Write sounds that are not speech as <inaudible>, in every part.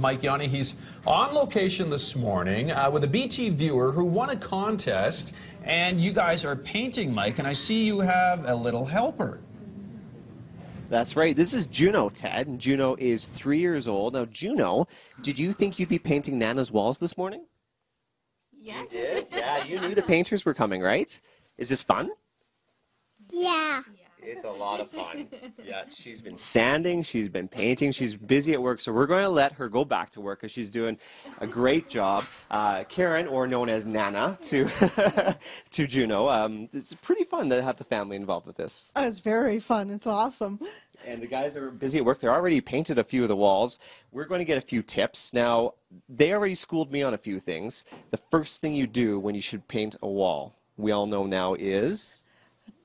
Mike Yanni, he's on location this morning uh, with a BT viewer who won a contest, and you guys are painting, Mike, and I see you have a little helper. That's right. This is Juno, Ted. And Juno is three years old. Now, Juno, did you think you'd be painting Nana's walls this morning? Yes. You did? Yeah, you knew the painters were coming, right? Is this fun? Yeah. It's a lot of fun. Yeah, she's been sanding, she's been painting, she's busy at work, so we're going to let her go back to work because she's doing a great job. Uh, Karen, or known as Nana to <laughs> to Juno, um, it's pretty fun to have the family involved with this. Oh, it's very fun. It's awesome. And the guys are busy at work. They're already painted a few of the walls. We're going to get a few tips. Now, they already schooled me on a few things. The first thing you do when you should paint a wall, we all know now, is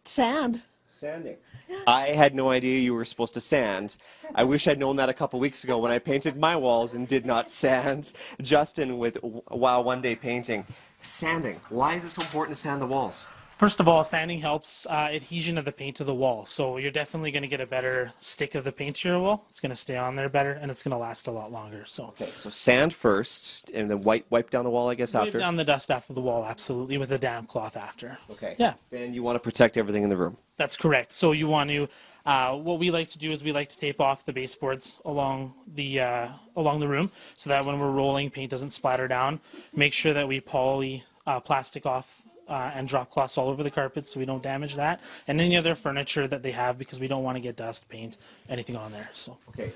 Sand. Sanding. I had no idea you were supposed to sand. I wish I'd known that a couple weeks ago when I painted my walls and did not sand. Justin with Wow One Day Painting. Sanding. Why is it so important to sand the walls? First of all, sanding helps uh, adhesion of the paint to the wall. So you're definitely going to get a better stick of the paint to your wall. It's going to stay on there better, and it's going to last a lot longer. So Okay, so sand first, and then wipe wipe down the wall, I guess, wipe after. down the dust off of the wall, absolutely, with a damp cloth after. Okay. Yeah. And you want to protect everything in the room. That's correct. So you want to, uh, what we like to do is we like to tape off the baseboards along the uh, along the room, so that when we're rolling, paint doesn't splatter down. Make sure that we poly uh, plastic off. Uh, and drop cloths all over the carpet so we don't damage that and any other furniture that they have because we don't want to get dust paint anything on there so Okay.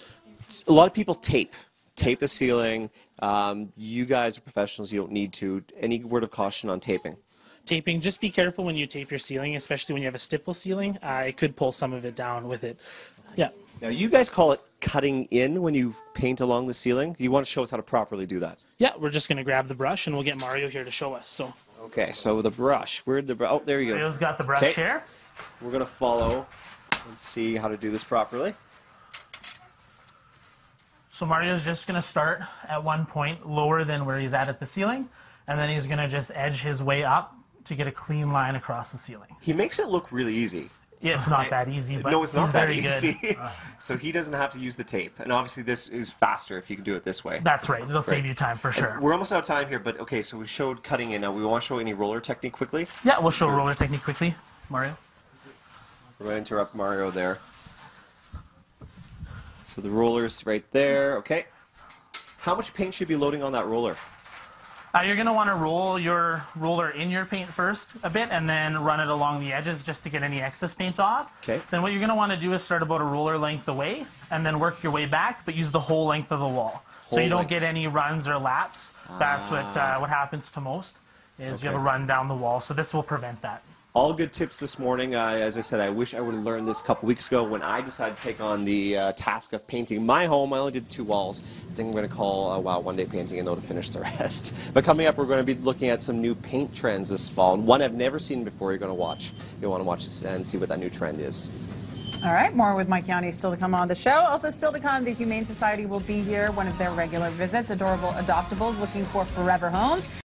A lot of people tape. Tape the ceiling. Um, you guys are professionals. You don't need to. Any word of caution on taping? taping just be careful when you tape your ceiling especially when you have a stipple ceiling uh, it could pull some of it down with it yeah Now, you guys call it cutting in when you paint along the ceiling. You want to show us how to properly do that. yeah we're just going to grab the brush and we'll get mario here to show us so Okay, so the brush. Where'd the brush? Oh, there you go. mario's got the brush Okay. here We're going to follow and see how to do this properly. so mario's just going to start at one point lower than where he's at at the ceiling and then he's going to just edge his way up to get a clean line across the ceiling He makes it look really easy. Yeah it's not that easy but no, it's not that easy. <laughs> Uh. <laughs> so he doesn't have to use the tape. And obviously, this is faster if you can do it this way. that's right it'll save you time for sure We're almost out of time here, but okay, so we showed cutting in. Now, we want to show any roller technique quickly. yeah we'll show roller technique quickly mario We're going to interrupt Mario there. So the roller's right there. Okay. How much paint should be loading on that roller? Uh, you're going to want to roll your roller in your paint first a bit and then run it along the edges just to get any excess paint off. Okay. Then what you're going to want to do is start about a roller length away and then work your way back, but use the whole length of the wall. so Whole you don't get any runs or laps. That's what uh, what happens to most is you have a run down the wall. So this will prevent that. All good tips this morning. Uh, as I said, I wish I would have learned this a couple weeks ago when I decided to take on the uh, task of painting my home. I only did two walls. I think I'm going to call uh, Wow One Day Painting and they'll finish the <laughs> rest. But coming up, we're going to be looking at some new paint trends this fall. And one I've never seen before. You're going to watch. You'll want to watch this and see what that new trend is. All right, more with Mike Yanni still to come on the show. Also, still to come, the Humane Society will be here, one of their regular visits. Adorable adoptables looking for forever homes.